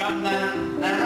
กำนันนะฮะ